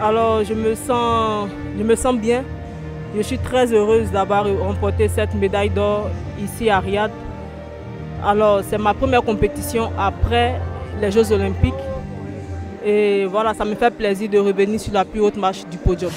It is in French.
Alors je me sens, je me sens bien. Je suis très heureuse d'avoir remporté cette médaille d'or ici à Riyad. Alors c'est ma première compétition après les Jeux Olympiques. Et voilà, ça me fait plaisir de revenir sur la plus haute marche du podium.